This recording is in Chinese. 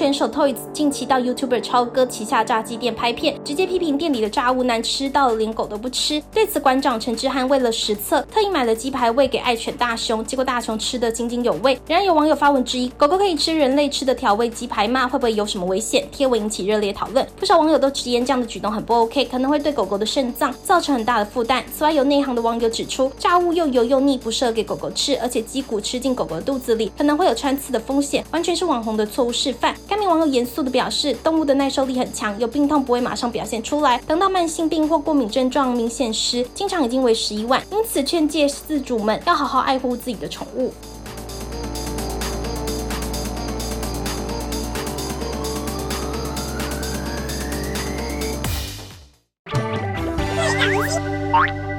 选手 Toys 近期到 YouTuber 超哥旗下炸鸡店拍片，直接批评店里的炸物难吃到连狗都不吃。对此，馆长陈志汉为了实测，特意买了鸡排喂给爱犬大熊，结果大熊吃得津津有味。然而有网友发文质疑，狗狗可以吃人类吃的调味鸡排吗？会不会有什么危险？贴文引起热烈讨论，不少网友都直言这样的举动很不 OK，可能会对狗狗的肾脏造成很大的负担。此外，有内行的网友指出，炸物又油又腻，不适合给狗狗吃，而且鸡骨吃进狗狗的肚子里，可能会有穿刺的风险，完全是网红的错误示范。该名网友严肃地表示，动物的耐受力很强，有病痛不会马上表现出来，等到慢性病或过敏症状明显时，经常已经为时已晚。因此，劝诫饲主们要好好爱护自己的宠物。